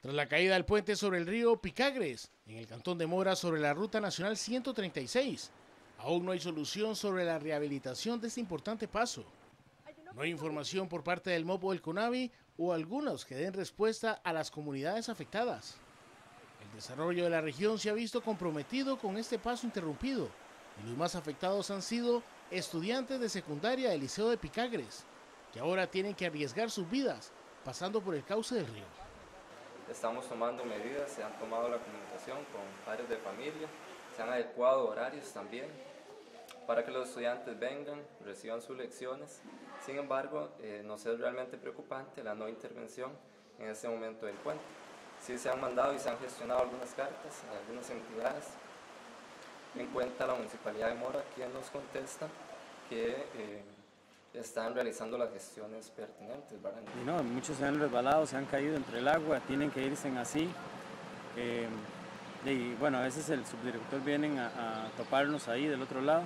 Tras la caída del puente sobre el río Picagres, en el cantón de Mora sobre la Ruta Nacional 136, aún no hay solución sobre la rehabilitación de este importante paso. No hay información por parte del MOP o el CONAVI o algunos que den respuesta a las comunidades afectadas. El desarrollo de la región se ha visto comprometido con este paso interrumpido y los más afectados han sido estudiantes de secundaria del Liceo de Picagres, que ahora tienen que arriesgar sus vidas pasando por el cauce del río. Estamos tomando medidas, se han tomado la comunicación con padres de familia, se han adecuado horarios también para que los estudiantes vengan, reciban sus lecciones. Sin embargo, eh, nos es realmente preocupante la no intervención en este momento del puente. Sí se han mandado y se han gestionado algunas cartas a algunas entidades. En cuenta la Municipalidad de Mora, quien nos contesta que eh, están realizando las gestiones pertinentes. ¿verdad? Y no, muchos se han resbalado, se han caído entre el agua, tienen que irse en así. Eh, y bueno, a veces el subdirector viene a, a, toparnos ahí del otro lado,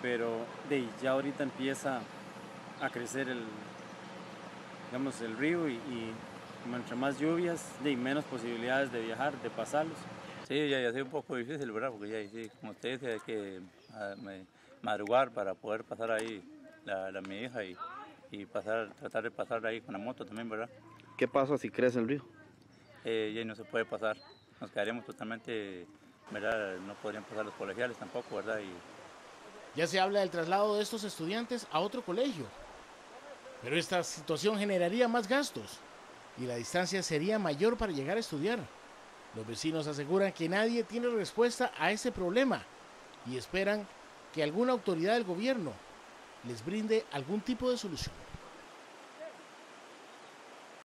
pero de, ya ahorita empieza a crecer el, digamos, el río y, y entre más lluvias, de menos posibilidades de viajar, de pasarlos. Sí, ya, ya ha sido un poco difícil, ¿verdad? Porque ya, sí, como usted dice, hay que madrugar para poder pasar ahí la, la mi hija y, y, pasar, tratar de pasar ahí con la moto también, ¿verdad? ¿Qué pasa si crece el río? Eh, ya no se puede pasar, nos quedaríamos totalmente, ¿verdad? No podrían pasar los colegiales tampoco, ¿verdad? Y... Ya se habla del traslado de estos estudiantes a otro colegio, pero esta situación generaría más gastos y la distancia sería mayor para llegar a estudiar. Los vecinos aseguran que nadie tiene respuesta a ese problema y esperan que alguna autoridad del gobierno les brinde algún tipo de solución.